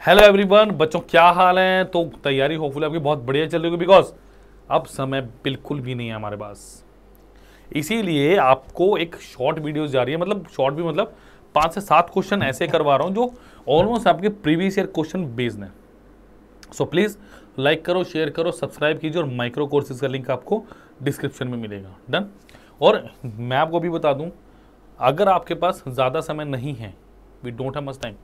Hello everyone बच्चों, क्या हाल है? तो तैयारी होपफुली आपकी बहुत बढ़िया चल रही होगी बिकॉज़ अब समय बिल्कुल भी नहीं है हमारे पास। इसीलिए आपको एक शॉर्ट वीडियो जा रही है मतलब शॉर्ट भी मतलब पाँच से सात क्वेश्चन ऐसे करवा रहा हूँ जो ऑलमोस्ट आपके प्रीवियस ईयर क्वेश्चन बेस्ड हैं। सो प्लीज़ लाइक करो शेयर करो सब्सक्राइब कीजिए और माइक्रो कोर्सेज का लिंक आपको डिस्क्रिप्शन में मिलेगा। डन और मैं आपको भी बता दूँ, अगर आपके पास ज़्यादा समय नहीं है we don't have much time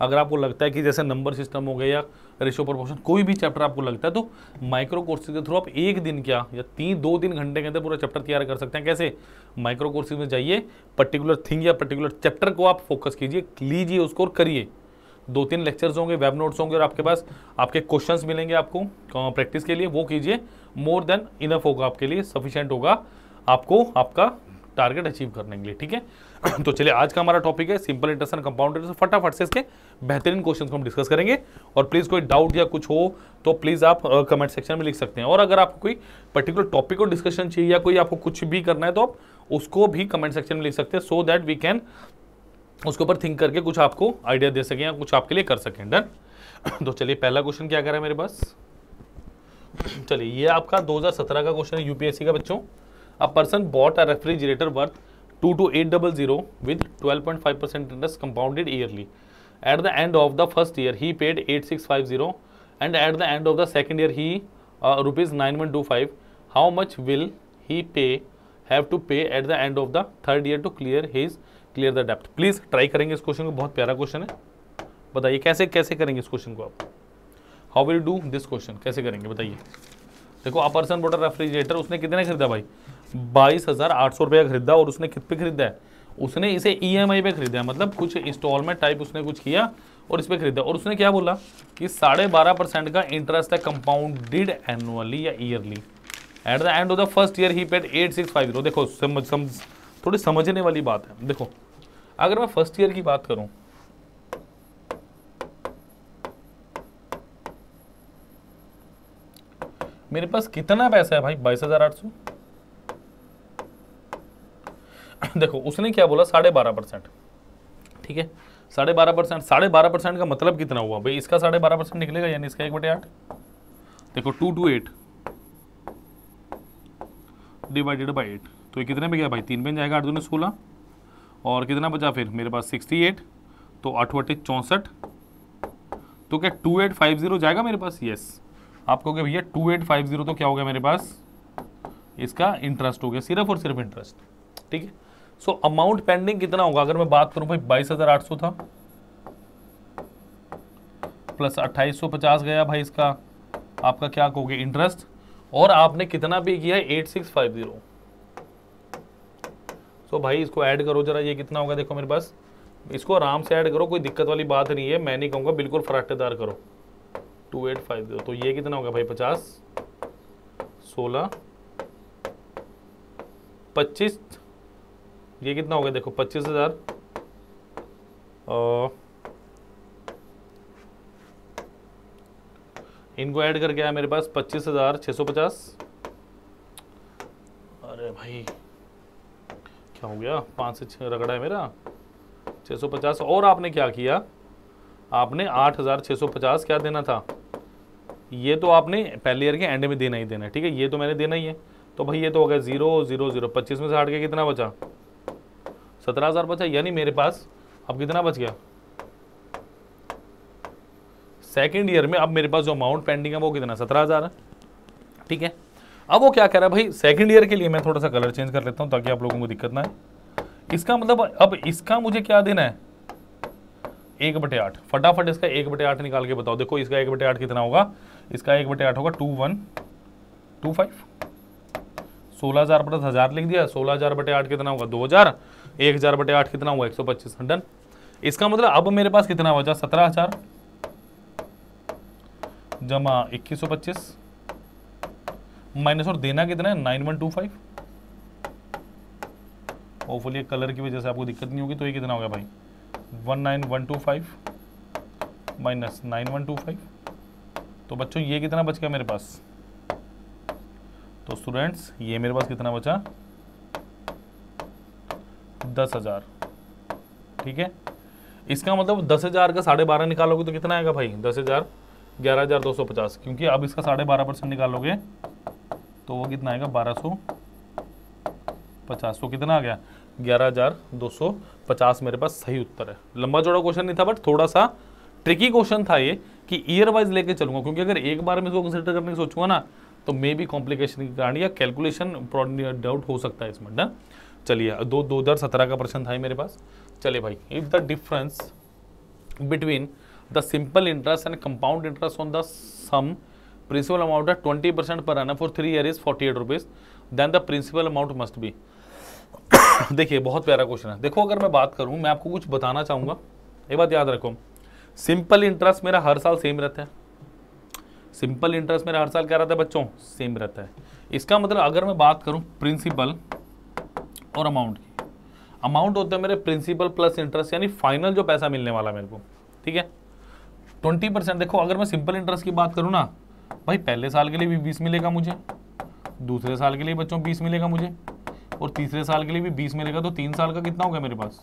अगर आपको लगता है कि जैसे नंबर सिस्टम हो गया या रेशो प्रोपोर्शन कोई भी चैप्टर आपको लगता है तो माइक्रो कोर्सेज के थ्रू आप एक दिन क्या या तीन, दो तीन घंटे के अंदर पूरा चैप्टर तैयार कर सकते हैं। कैसे? माइक्रो कोर्सेज में जाइए पर्टिकुलर थिंग या पर्टिकुलर चैप्टर को आप फोकस कीजिए, लीजिए उसको और करिए। दो तीन लेक्चर्स होंगे वेब नोट्स होंगे और आपके पास आपके क्वेश्चंस मिलेंगे आपको प्रैक्टिस के लिए, वो कीजिए। मोर देन इनफ होगा आपके लिए सफिशियंट होगा आपको आपका टारगेट अचीव करने के लिए, ठीक है? तो चलिए, आज का हमारा टॉपिक है सिंपल इंटरेस्ट कंपाउंड इंटरेस्ट फटाफट से इसके बेहतरीन क्वेश्चन को हम डिस्कस करेंगे। और प्लीज़ कोई डाउट या कुछ हो तो प्लीज़ आप कमेंट सेक्शन में लिख सकते हैं। और अगर आपको कोई पर्टिकुलर टॉपिक को डिस्कशन चाहिए या कोई आपको कुछ भी करना है तो आप उसको भी कमेंट सेक्शन में लिख सकते हैं सो दैट वी कैन उसके ऊपर थिंक करके कुछ आपको आइडिया दे सकें या कुछ आपके लिए कर सकें। डन तो चलिए, पहला क्वेश्चन क्या करें मेरे पास? चलिए, ये आपका 2017 का क्वेश्चन है यूपीएससी का बच्चों। A person bought a refrigerator worth two two eight double zero with twelve point five percent interest compounded yearly at the end of the first year he paid eight six five zero and at the end of the second year he rupees nine one two five how much will he pay have to pay at the end of the third year to clear his clear the depth please try करेंगे इस question को, बहुत प्यारा question है। बताइए, कैसे कैसे करेंगे इस क्वेश्चन को आप? How will do this question कैसे करेंगे? बताइए। देखो अ पर्सन बोटर रेफ्रिजरेटर उसने कितने खरीदा भाई? बाईस हज़ार आठ सौ रुपया खरीदा और उसने कित पे खरीदा है? उसने इसे ई एम आई पे खरीदा है मतलब कुछ इंस्टॉलमेंट टाइप उसने कुछ किया और इस पर खरीदा और उसने क्या बोला कि साढ़े बारह परसेंट का इंटरेस्ट है कंपाउंडेड एनुअली या yearly at the end of the first year he paid eight six five zero देखो, समझ समझ, थोड़ी समझने वाली बात है। देखो, अगर मैं फ़र्स्ट ईयर की बात करूँ, मेरे पास कितना पैसा है भाई? बाईस हज़ार आठ सौ? देखो, उसने क्या बोला? साढ़े बारह परसेंट। ठीक है? साढ़े बारह परसेंट, साढ़े बारह परसेंट का मतलब कितना हुआ? भाई, इसका साढ़े बारह परसेंट निकलेगा यानी इसका एक बटे आठ? देखो two two eight divided by eight तो ये कितने पे गया भाई? तीन पे जाएगा आठ दूनी सोलह। और कितना बचा फिर? मेरे पास सिक्सटी एट तो आठ बटे चौंसठ। तो क्या टू एट फाइव ज़ीरो जाएगा मेरे पास? यस आप कहोगे, भैया टू एट फाइव ज़ीरो तो क्या हो गया मेरे पास? इसका इंटरेस्ट हो गया, सिर्फ़ और सिर्फ़ इंटरेस्ट ठीक है? सो अमाउंट पेंडिंग कितना होगा? अगर मैं बात करूँ भाई, बाईस हज़ार आठ सौ था। प्लस अट्ठाईस सौ पचास गया भाई इसका। आपका क्या कहोगे? इंटरेस्ट और आपने कितना पे किया eight six five zero. So भाई इसको ऐड करो जरा, ये कितना होगा देखो मेरे पास। इसको आराम से ऐड करो, कोई दिक्कत वाली बात नहीं है। मैं नहीं कहूँगा, बिल्कुल फराटेदार करो। Two eight five zero. तो ये कितना होगा भाई? पचास, सोलह, पच्चीस ये कितना हो गया? देखो, पच्चीस हज़ार। इनको ऐड करके आया मेरे पास पच्चीस हज़ार छः सौ पचास। अरे भाई, क्या हो गया? पाँच से छः रगड़ा है मेरा। छः सौ पचास। और आपने क्या किया? आपने आठ हज़ार छः सौ पचास क्या देना था? ये तो आपने पहले ईयर के एंड में देना ही देना है, ठीक है? ये तो मैंने देना ही है। तो भाई, ये तो हो गया ज़ीरो ज़ीरो ज़ीरो पच्चीस में से हट के कितना बचा? सत्रह हज़ार बचा, यानी मेरे पास अब कितना बच गया? सेकेंड ईयर में अब मेरे पास जो अमाउंट पेंडिंग है, वो कितना सत्रह हज़ार है। ठीक है? अब वो क्या कह रहा है, भाई सेकेंड ईयर के लिए मैं थोड़ा सा कलर चेंज कर लेता हूँ, ताकि आप लोगों को दिक्कत ना है इसका मतलब अब इसका मुझे क्या देना है? एक बटे आठ। फटाफट इसका एक बटे आठ निकाल के बताओ। देखो, इसका एक बटे आठ कितना होगा? इसका एक बटे आठ होगा टू वन टू फाइव सोलह हज़ार प्लस हज़ार लिख दिया, सोलह हज़ार बटे आठ कितना होगा? दो हज़ार। एक हज़ार बटे आठ कितना हुआ? एक सौ पच्चीस डन इसका मतलब अब मेरे पास कितना बचा? सत्रह हज़ार। जमा इक्कीस सौ पच्चीस। माइनस और देना कितना है? Nine one two five. Hopefully colour की वजह से आपको दिक्कत नहीं होगी तो ये कितना हो गया भाई? One nine one two five. Minus nine one two five. तो बच्चों, ये कितना बच गया मेरे पास? तो स्टूडेंट्स ये मेरे पास कितना बचा? दस हज़ार। ठीक है? इसका मतलब दस हज़ार का साढ़े बारह निकालोगे तो कितना आएगा भाई? दस हज़ार, ग्यारह हज़ार दो सौ पचास। क्योंकि अब इसका साढ़े बारह परसेंट निकालोगे तो वो कितना आएगा? बारह सौ पचास। तो कितना आ गया? ग्यारह हज़ार दो सौ पचास मेरे पास सही उत्तर है। लंबा चौड़ा क्वेश्चन नहीं था बट थोड़ा सा ट्रिकी क्वेश्चन था ये, कि ईयर वाइज लेके चलूँगा। क्योंकि अगर एक बार में इसको कंसिडर करने की सोचूँगा ना तो मे भी कॉम्प्लिकेशन के कारण या कैलकुलेशन डाउट हो सकता है इसमें डन चलिए, दो दो हज़ार सत्रह का प्रश्न था मेरे पास। चलिए भाई if the difference between the simple interest and compound interest on the sum principal amount है twenty percent per annum for three year is forty eight rupees then the principal amount must be देखिए, बहुत प्यारा question है। देखो, अगर मैं बात करूँ, मैं आपको कुछ बताना चाहूँगा। एक बात याद रखो। सिंपल इंटरेस्ट मेरा हर साल सेम रहता है। सिंपल इंटरेस्ट मेरा हर साल क्या रहता है बच्चों सेम रहता है। इसका मतलब अगर मैं बात करूँ प्रिंसिपल और अमाउंट की अमाउंट होता है मेरे प्रिंसिपल प्लस इंटरेस्ट यानी फाइनल जो पैसा मिलने वाला मेरे को, ठीक है? ट्वेंटी परसेंट देखो, अगर मैं सिंपल इंटरेस्ट की बात करूँ ना, भाई पहले साल के लिए भी बीस मिलेगा मुझे, दूसरे साल के लिए बच्चों बीस मिलेगा मुझे, और तीसरे साल के लिए भी बीस मिलेगा तो तीन साल का कितना हो गया मेरे पास?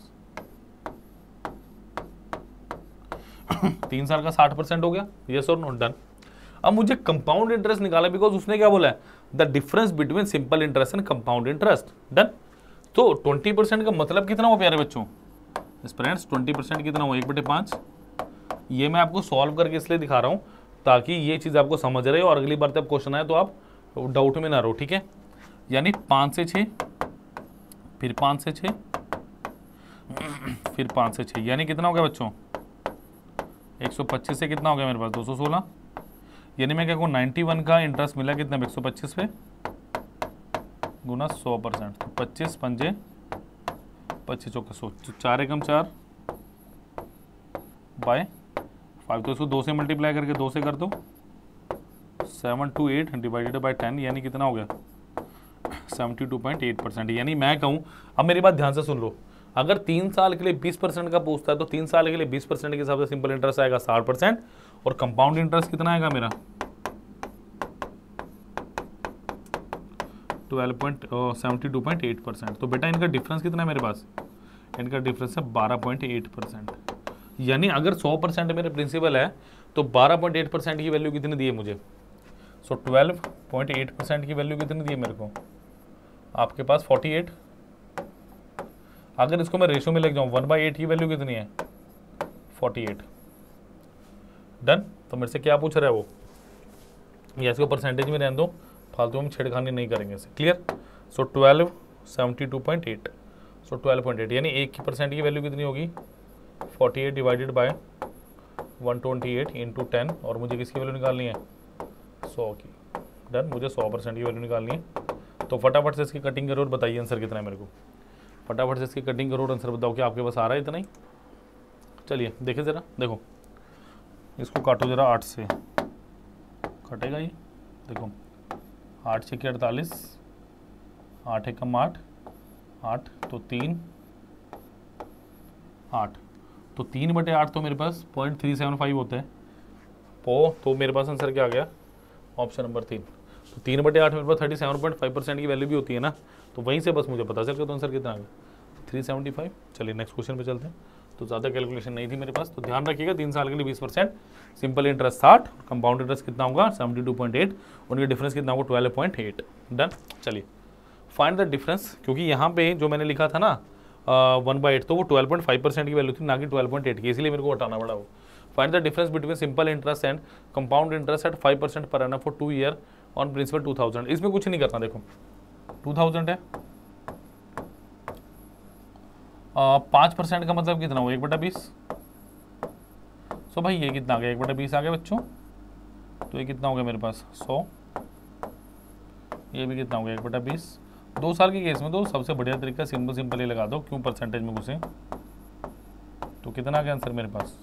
तीन साल का साठ परसेंट हो गया यस और नॉट डन अब मुझे कंपाउंड इंटरेस्ट निकाला बिकॉज़ उसने क्या बोला the difference between simple interest and compound interest done तो ट्वेंटी परसेंट का मतलब कितना हो प्यारे बच्चों? फ्रेंड्स ट्वेंटी परसेंट कितना हो एक बटे पाँच। ये मैं आपको सॉल्व करके इसलिए दिखा रहा हूँ, ताकि ये चीज़ आपको समझ रहे हो, और अगली बार जब क्वेश्चन आए तो आप डाउट में ना रहो, ठीक है? यानी पाँच से छः फिर पाँच से छः फिर पाँच से छः यानी कितना हो गया बच्चों? 125 से कितना हो गया मेरे पास? 216 यानी मैं क्या कहूँ 91 का इंटरेस्ट मिला कितना 125 पे? गुना 100 परसेंट। तो पच्चीस पंजे पच्चीस चौके सौ। तो चार एकम चार बाय फाइव। तो इसको दो से मल्टीप्लाई करके दो से कर दो। Seven two eight divided by ten यानी कितना हो गया? Seventy two point eight percent. यानी मैं कहूँ, अब मेरी बात ध्यान से सुन लो। अगर तीन साल के लिए बीस परसेंट का पूछता है तो तीन साल के लिए बीस परसेंट के हिसाब से सिंपल इंटरेस्ट आएगा साठ परसेंट। और कंपाउंड इंटरेस्ट कितना आएगा मेरा? Twelve point seventy two point eight percent तो बेटा इनका डिफरेंस कितना है मेरे पास? इनका डिफरेंस है बारह पॉइंट एट परसेंट यानी अगर सौ परसेंट मेरे प्रिंसिपल है तो बारह पॉइंट एट परसेंट की वैल्यू कितनी दी है मुझे? So twelve point eight percent की वैल्यू कितनी दी है मेरे को? आपके पास फोर्टी एट अगर इसको मैं रेशो में लग जाऊँ वन बाई एट की वैल्यू कितनी है? फोर्टी एट डन तो मेरे से क्या पूछ रहा है वो? या इसको परसेंटेज में रहने दो। फालतू हम छेड़खानी नहीं करेंगे इसे। Clear so twelve seventy two point eight so twelve point eight यानी एक की परसेंट की वैल्यू कितनी होगी? Forty eight divided by one twenty eight into ten और मुझे किसकी वैल्यू निकालनी है? सौ की। डन मुझे सौ परसेंट की वैल्यू निकालनी है। तो फटाफट से इसकी कटिंग करो और बताइए आंसर कितना है मेरे को। फटाफट से इसकी कटिंग करो और आंसर बताओ कि आपके पास आ रहा है इतना ही। चलिए, देखिए ज़रा, देखो। इसको काटो ज़रा आठ से। कटेगा ये? देखो, आठ छः अड़तालीस? आठ एक कम आठ। आठ तो तीन। आठ। तो तीन बटे आठ तो मेरे पास पॉइंट थ्री सेवन फाइव होता है। पो तो मेरे पास आंसर क्या आ गया? ऑप्शन नंबर तीन। तो तीन बटे आठ मेरे पास thirty seven point five percent की वैल्यू भी होती है ना? तो वहीं से बस मुझे पता चल गया तो आंसर कितना आ गया। थ्री सेवेंटी फाइव चलिए नेक्स्ट क्वेश्चन पे चलते हैं। तो ज़्यादा कैलकुलेशन नहीं थी मेरे पास तो ध्यान रखिएगा, तीन साल के लिए बीस परसेंट सिंपल इंटरेस्ट साठ कंपाउंड इंटरेस्ट कितना होगा? सेवेंटी टू पॉइंट एट उनकी डिफरेंस कितना होगा? ट्वेल्व पॉइंट एट डन चलिए। फाइंड द डिफरेंस क्योंकि यहाँ पे जो मैंने लिखा था ना वन बाई एट तो वो ट्वेल्व पॉइंट फाइव परसेंट की वैल्यू थी, ना कि ट्वेल्व पॉइंट एट की, इसलिए मेरे को हटाना पड़ा वो। Find the difference between simple interest and compound interest at five percent per annum for two year on principal two thousand इसमें कुछ नहीं करना, देखो। टू थाउज़ेंड है। पाँच परसेंट का मतलब कितना हुआ? एक बटा बीस? सो भाई, ये कितना आ गया? एक बटा बीस आ गया बच्चों। तो ये कितना हो गया मेरे पास? सौ। ये भी कितना हो गया? एक बटा बीस। दो साल के केस में तो सबसे बढ़िया तरीका सिंपल सिंपल ही लगा दो। क्यों परसेंटेज में घुसे? तो कितना आ गया आंसर मेरे पास?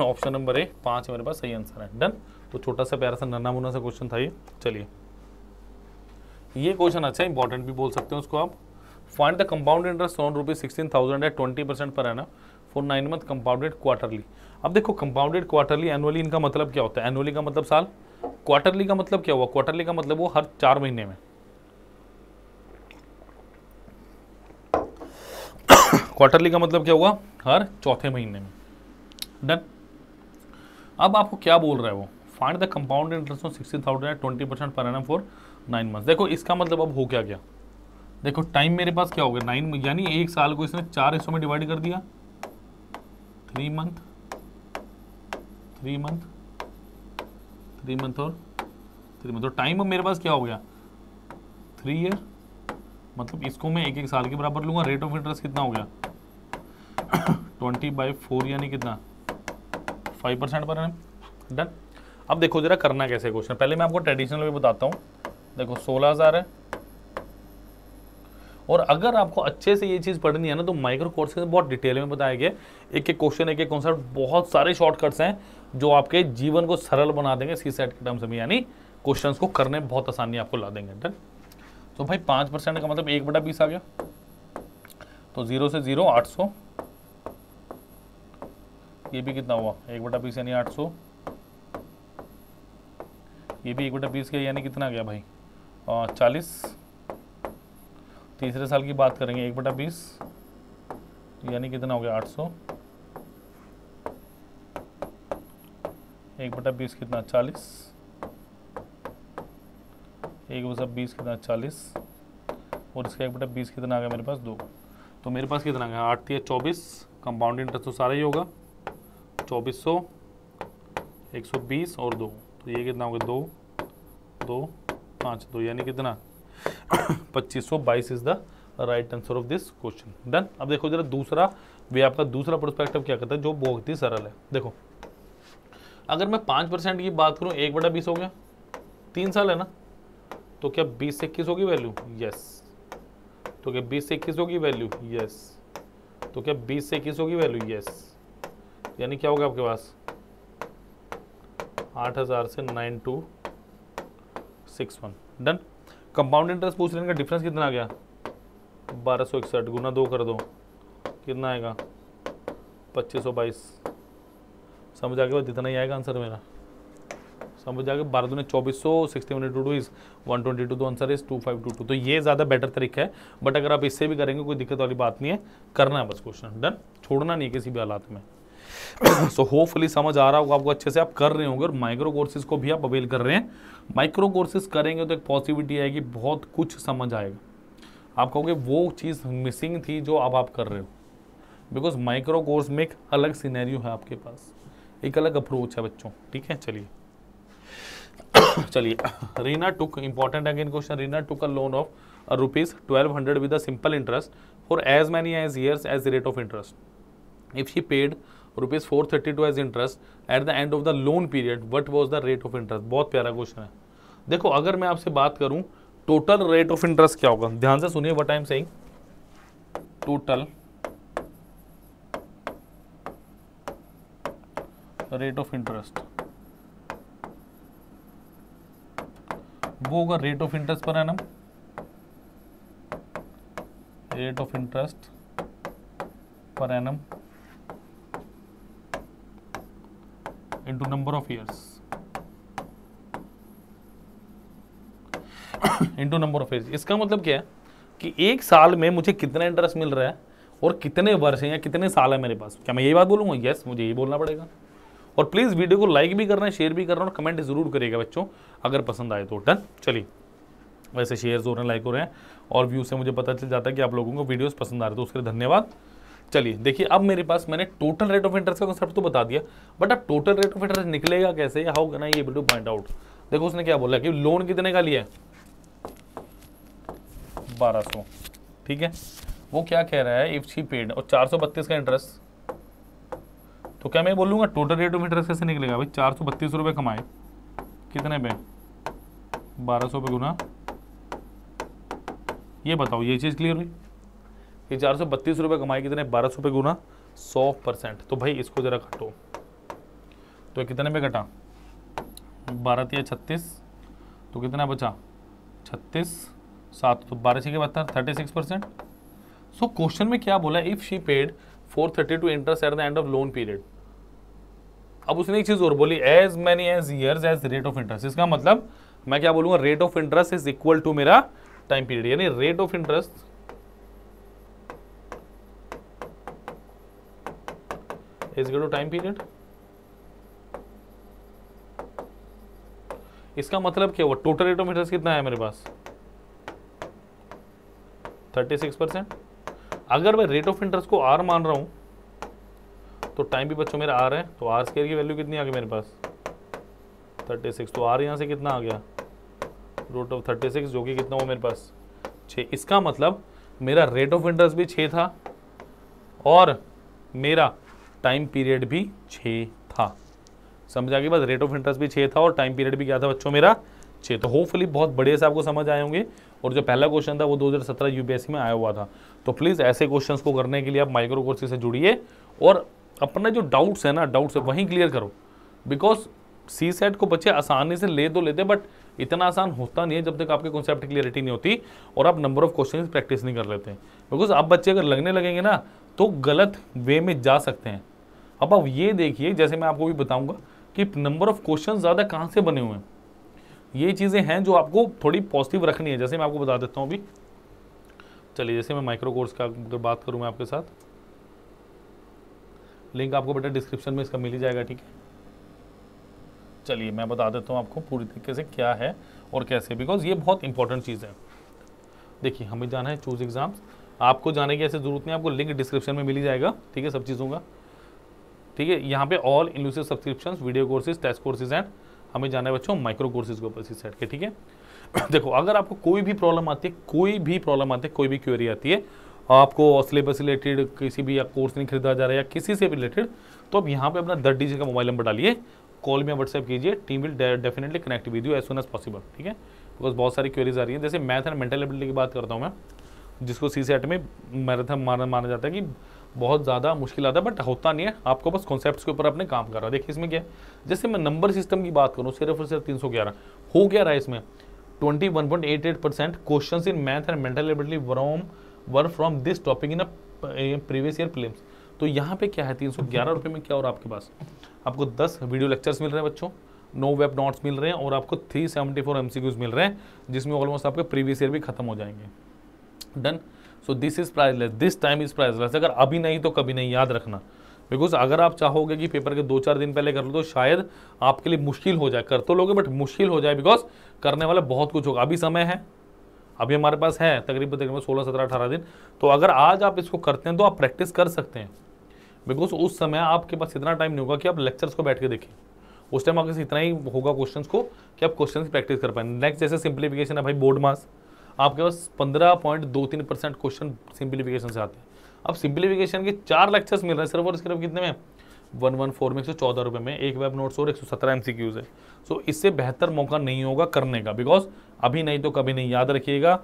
ऑप्शन नंबर ए पाँच मेरे पास सही आंसर है। डन तो छोटा सा प्यारा सा नन्ना मुन्ना सा क्वेश्चन था ये। चलिए। ये क्वेश्चन अच्छा इंपॉर्टेंट भी बोल सकते हैं उसको आप। Find the compound interest on rupees sixteen thousand at twenty percent per annum for nine month compounded quarterly अब देखो कंपाउंडेड क्वार्टरली एनुअली इनका मतलब क्या होता है? एनुअली का मतलब साल? क्वार्टरली का मतलब क्या हुआ? क्वार्टरली का मतलब वो हर चार महीने में। क्वार्टरली का मतलब क्या हुआ? हर चौथे महीने में। डन अब आपको क्या बोल रहा है वो? Find the compound interest on sixty thousand twenty percent per annum for nine month देखो, इसका मतलब अब हो क्या गया? देखो टाइम मेरे पास क्या हो गया? नाइन यानी एक साल को इसने चार हिस्सों में डिवाइड कर दिया। Three month three month three month और थ्री मंथ और टाइम मेरे पास क्या हो गया? थ्री ईयर मतलब इसको मैं एक एक साल के बराबर लूँगा। रेट ऑफ़ इंटरेस्ट कितना हो गया? ट्वेंटी बाई फोर यानी कितना? फाइव परसेंट पर डन अब देखो, जरा करना कैसे क्वेश्चन पहले मैं आपको ट्रेडिशनल भी बताता हूँ। देखो, सोलह हज़ार है। और अगर आपको अच्छे से ये चीज़ पढ़नी है ना तो माइक्रो कोर्स में बहुत डिटेल में बताया गया एक एक क्वेश्चन एक एक कॉन्सेप्ट बहुत सारे शॉर्टकट्स हैं जो आपके जीवन को सरल बना देंगे सी सेट के टर्म्स में, यानी क्वेश्चन को करने में बहुत आसानी आपको ला देंगे। डन तो भाई, पाँच का मतलब एक बटा बीस आ गया। तो ज़ीरो से ज़ीरो आठ सौ। ये भी कितना हुआ? एक बटा बीस यानी आठ सौ। ये भी एक बटा बीस का, यानी कितना गया भाई? चालीस। तीसरे साल की बात करेंगे, एक बटा बीस, यानी कितना हो गया, आठ सौ। एक बटा बीस कितना, चालीस। एक बटा बीस कितना, चालीस। और इसका एक बटा बीस कितना आ गया मेरे पास, दो। तो मेरे पास कितना आ गया, आठ या चौबीस। कंपाउंड इंटरेस्ट तो सारा ही होगा। चौबीस सौ, एक सौ बीस और दो। तो ये कितना हो गया, दो दो, पाँच, दो, यानी कितना? पच्चीस सौ बाईस is the right answer of this question done अब देखो जरा दूसरा, वे आपका दूसरा प्रोस्पेक्टिव क्या करता है, जो बहुत ही सरल है। देखो, अगर मैं पाँच परसेंट की बात करूँ, एक बटा बीस हो गया। तीन साल है ना? तो क्या बीस से इक्कीस होगी वैल्यू यस तो क्या बीस से इक्कीस होगी वैल्यू यस तो क्या बीस से इक्कीस होगी वैल्यू यस यानी क्या होगा आपके पास? आठ हज़ार से nine two six one. Done compound interest पूछ लेने का डिफरेंस कितना आ गया? बारह सौ इकसठ गुना दो कर दो। कितना आएगा? पच्चीस सौ बाईस। समझ आगे बाद इतना ही आएगा आंसर मेरा। समझ आगे? बारह दूने चौबीस सौ sixty one two two is one twenty two तो answer is two five two two तो ये ज़्यादा बेटर तरीका है। बट अगर आप इससे भी करेंगे, कोई दिक्कत वाली बात नहीं है। करना है बस क्वेश्चन डन छोड़ना नहीं किसी भी हालात में। सो होपफुली समझ आ रहा होगा आपको, अच्छे से आप कर रहे होंगे और माइक्रो कोर्सेज को भी आप अवेल कर रहे हैं। माइक्रो कोर्सेज करेंगे तो एक पॉसिबिलिटी आएगी, बहुत कुछ समझ आएगा। आप कहोगे, वो चीज़ मिसिंग थी जो अब आप कर रहे हो। बिकॉज़ माइक्रो कोर्स में एक अलग सीनेरियो है आपके पास। एक अलग अप्रोच है बच्चों। ठीक है? चलिए। चलिए। Reena took important again question Reena took a loan of rupees twelve hundred with a simple interest for as many as years as rate of interest if she paid rupees four thirty two as interest at the end of the loan period what was the rate of interest बहुत प्यारा question है। देखो, अगर मैं आपसे बात करूँ total rate of interest क्या होगा? ध्यान से सुनिए what I am saying total rate of interest वो होगा rate of interest per annum rate of interest per annum into number of years. Into number of years. इसका मतलब क्या है? कि एक साल में मुझे कितना इंटरेस्ट मिल रहा है? और कितने वर्ष हैं या कितने साल है मेरे पास? क्या मैं यही बात बोलूँगा? यस मुझे यही बोलना पड़ेगा। और प्लीज़ वीडियो को लाइक भी करना है शेयर भी करना और कमेंट ज़रूर करिएगा बच्चों, अगर पसंद आए तो। डन चलिए। वैसे शेयर हो रहे हैं लाइक हो रहे हैं, और व्यू से मुझे पता चल जाता है कि आप लोगों को वीडियोस पसंद आ रहे हैं तो उसके लिए धन्यवाद। चलिए, देखिए, अब मेरे पास मैंने टोटल रेट ऑफ़ इंटरेस्ट का कंसेप्ट तो बता दिया बट अब टोटल रेट ऑफ़ इंटरेस्ट निकलेगा कैसे? How can I able to point out देखो, उसने क्या बोला कि लोन कितने का लिया है? बारह सौ। ठीक है? वो क्या कह रहा है? इफ़ शी पेड और चार सौ बत्तीस का इंटरेस्ट तो क्या मैं बोलूँगा टोटल रेट ऑफ़ इंटरेस्ट कैसे निकलेगा? भाई, चार सौ बत्तीस रुपये कमाए। कितने पे? बारह सौ पे गुना। ये बताओ, ये चीज़ क्लियर हुई? कि चार सौ बत्तीस रुपये कमाई कितने? बारह सौ रुपये गुना सौ परसेंट। तो भाई इसको ज़रा काटो तो कितने में कटा बारह या छत्तीस। तो कितना बचा? छत्तीस। सात तो बारह छः के बहत्तर thirty six percent so question में क्या बोला? If she paid four thirty two interest at the end of loan period अब उसने एक चीज़ और बोली as many as years as rate of interest इसका मतलब मैं क्या बोलूँगा? Rate of interest is equal to मेरा टाइम पीरियड यानी rate of interest is to time period इसका मतलब क्या हुआ? टोटल रेट ऑफ़ इंटरेस्ट कितना है मेरे पास? 36 परसेंट अगर मैं रेट ऑफ़ इंटरेस्ट को आर मान रहा हूँ तो टाइम भी बच्चों मेरा आर है तो आर स्केयर की वैल्यू कितनी आ गई मेरे पास? 36 तो आर यहाँ से कितना आ गया? रूट ऑफ़ 36 जो कि कितना हुआ मेरे पास? छ इसका मतलब मेरा रेट ऑफ़ इंटरेस्ट भी छ था, और मेरा टाइम पीरियड भी छ था। समझा के बस रेट ऑफ़ इंटरेस्ट भी छः था और टाइम पीरियड भी क्या था बच्चों मेरा? छः तो होपफुली बहुत बढ़िया से आपको समझ आए होंगे। और जो पहला क्वेश्चन था वो 2017 यूपीएससी में आया हुआ था। तो प्लीज़ ऐसे क्वेश्चंस को करने के लिए आप माइक्रो कोर्सेज से जुड़िए और अपना जो डाउट्स है ना डाउट्स है, वहीं क्लियर करो। बिकॉज़ सी सेट को बच्चे आसानी से ले तो लेते बट इतना आसान होता नहीं है जब तक आपके कॉन्सेप्ट क्लियरिटी नहीं होती और आप नंबर ऑफ़ क्वेश्चन प्रैक्टिस नहीं कर लेते। बिकॉज़ आप बच्चे अगर लगने लगेंगे ना तो गलत वे में जा सकते हैं। अब आप ये देखिए, जैसे मैं आपको भी बताऊँगा कि नंबर ऑफ़ क्वेश्चन ज़्यादा कहाँ से बने हुए हैं। ये चीज़ें हैं जो आपको थोड़ी पॉजिटिव रखनी है। जैसे मैं आपको बता देता हूँ अभी। चलिए, जैसे मैं माइक्रो कोर्स का अगर बात करूँ मैं आपके साथ। लिंक आपको बेटा डिस्क्रिप्शन में इसका मिल ही जाएगा, ठीक है? चलिए, मैं बता देता हूँ आपको पूरी तरीके से क्या है और कैसे बिकॉज़ ये बहुत इंपॉर्टेंट चीज़ है। देखिए, हमें जाना है चूज़ एग्ज़ाम्स आपको जाने की ऐसी ज़रूरत नहीं, आपको लिंक डिस्क्रिप्शन में मिल जाएगा। ठीक है, सब चीज़ों का। ठीक है, यहाँ पे all inclusive subscription video courses test courses and हमें जाना है बच्चों माइक्रो कोर्सेज के ऊपर इसी सेट के, ठीक है? देखो, अगर आपको कोई भी प्रॉब्लम आती है, कोई भी प्रॉब्लम आती है, कोई भी क्वेरी आती है, आपको सिलेबस रिलेटेड किसी भी या कोर्स नहीं खरीदा जा रहा है या किसी से रिलेटेड तो आप यहाँ पे अपना दस डीजे का मोबाइल नंबर डालिए। कॉल में व्हाट्सएप कीजिए team will definitely connect with you as soon as possible ठीक है? बिकॉज़ बहुत सारी क्वेरीज आ रही है। जैसे मैथ एंड मेंटल एबिलिटी की बात करता हूँ मैं जिसको सी सेट में मैराथन माना माना जाता है कि बहुत ज़्यादा मुश्किल आता है बट होता नहीं है। आपको बस कॉन्सेप्ट के ऊपर अपने काम कर रहा है। देखिए, इसमें क्या है? जैसे मैं नंबर सिस्टम की बात करूँ, सिर्फ़ और सिर्फ़ तीन सौ ग्यारह। हो क्या रहा है इसमें? Twenty one point eight eight percent question in math and mental ability वरॉम were from this topic in previous year film तो यहाँ पे क्या है? तीन सौ ग्यारह रुपये में क्या और आपके पास? आपको दस वीडियो लेक्चर्स मिल रहे हैं बच्चों, नो वेब नोट्स मिल रहे हैं और आपको three seventy four M C Qs मिल रहे हैं, जिसमें ऑलमोस्ट आपके प्रीवियस ईयर भी खत्म हो जाएँगे। Done so this is priceless this time is priceless अगर अभी नहीं तो कभी नहीं, याद रखना। बिकॉज़ अगर आप चाहोगे कि पेपर के दो चार दिन पहले कर लो तो शायद आपके लिए मुश्किल हो जाए। कर तो लोगे बट मुश्किल हो जाए बिकॉज़ करने वाला बहुत कुछ होगा। अभी समय है। अभी हमारे पास है, तकरीबन तकरीबन सोलह, सत्रह, अठारह दिन। तो अगर आज आप इसको करते हैं तो आप प्रैक्टिस कर सकते हैं। बिकॉज़ उस समय आपके पास इतना टाइम नहीं होगा कि आप लेक्चर्स को बैठ के देखें। उस टाइम आपके इतना ही होगा क्वेश्चन को कि आप क्वेश्चन प्रैक्टिस कर पाए। नेक्स्ट जैसे सिंप्लीफिकेशन है भाई बोर्ड मास आपके पास पंद्रह पॉइंट दो तीन परसेंट क्वेश्चन सिंप्लीफिकेशन से आते हैं। अब सिंप्लीफिकेशन के चार लेक्चर्स मिल रहे हैं सिर्फ़ और सिर्फ़ कितने में? वन वन फोर में एक सौ चौदह रुपये में एक वेब नोट्स और एक सौ सत्रह एम सी क्यूज़ है। सो so, इससे बेहतर मौका नहीं होगा करने का बिकॉज़ अभी नहीं तो कभी नहीं याद रखिएगा।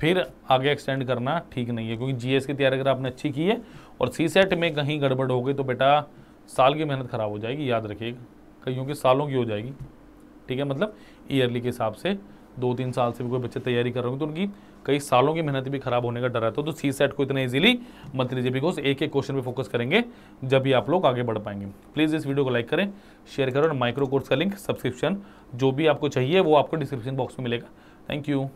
फिर आगे एक्सटेंड करना ठीक नहीं है क्योंकि जीएस की तैयारी अगर आपने अच्छी की है और सी सेट में कहीं गड़बड़ हो गई तो बेटा साल की मेहनत खराब हो जाएगी याद रखिएगा। कईयों की सालों की हो जाएगी। ठीक है मतलब ईयरली के हिसाब से दो तीन साल से भी कोई बच्चे तैयारी कर रहे होंगे तो उनकी कई सालों की मेहनत भी खराब होने का डर रहता है। तो सी सेट को इतना इजीली मत लीजिए बिकॉज़ एक एक क्वेश्चन पे फोकस करेंगे, जब भी आप लोग आगे बढ़ पाएँगे। प्लीज़ इस वीडियो को लाइक करें शेयर करें और माइक्रो कोर्स का लिंक सब्सक्रिप्शन जो भी आपको चाहिए, वो आपको डिस्क्रिप्शन बॉक्स में मिलेगा। Thank you